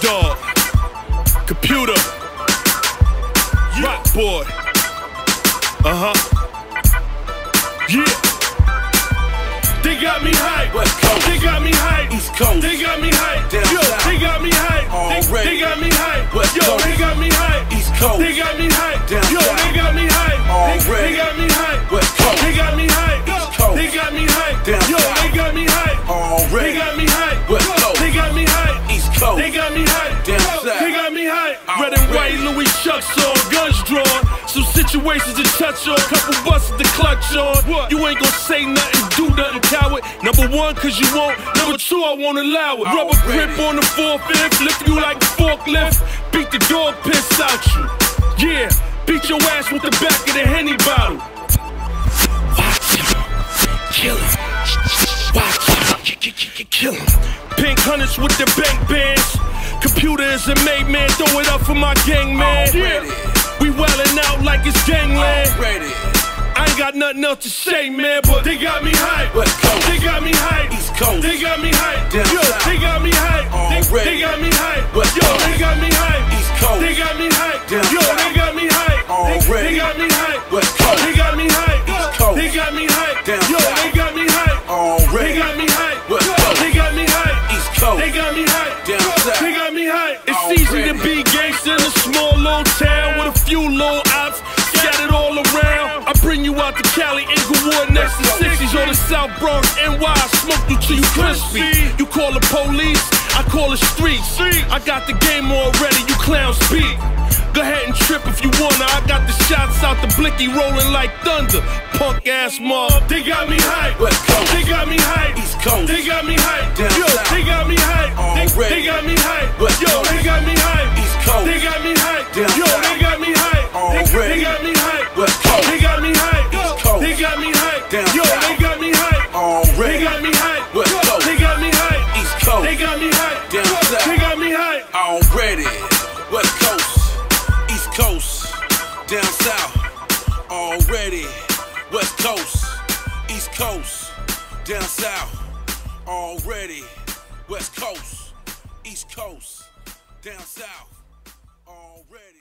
Dog. Computa. Rock boy. Uh huh. Yeah. They got me hype. West Coast. They got me hype. East Coast. They got me hype. Down Yo, south. they got me hype. They, Already. they got me hype. West Yo, Coast. they got me hype. East Coast. They Louis Chucks on, guns drawn. Some situations to touch on, couple busts to clutch on. You ain't gonna say nothing, do nothing, coward. Number one, cause you won't. Number two, I won't allow it. Rubber grip on the fourth, lift you like a forklift. Beat the dog piss out you. Yeah, beat your ass with the back of the Henny bottle. Him. Pink hunters with the bank bands. Computa is a made man, throw it up for my gang man. Already. We wildin' out like it's gangland. I ain't got nothing else to say, man, but they got me hype. West Coast. They got me hype. East Coast. They got me hype. Down Yo, south. they got me hype. They, they got me hype. Gangsta in a small little town with a few little ops scattered all around. I bring you out to Cali, Inglewood, next to 60s or the South Bronx, NY. I smoke you till you crispy. You call the police, I call the streets. I got the game already, you clowns speak. Go ahead and trip if you wanna. I got the shots out the blicky rolling like thunder. Punk ass mob. They got me hype. West Coast. They got me hype. East Coast. They got me hype. Down Yo, south. they got me hype. They, they got me hype. West Yo, Coast. they got me hype. Down Yo, south. they got me hype. Already. They got me hype. West Coast. They got me hype. East Coast. They got me hype. Down south. They got me hype. Already. West Coast. East Coast. Down south. Already. West Coast. East Coast. Down south. Already. West Coast. East Coast. Down south. Already.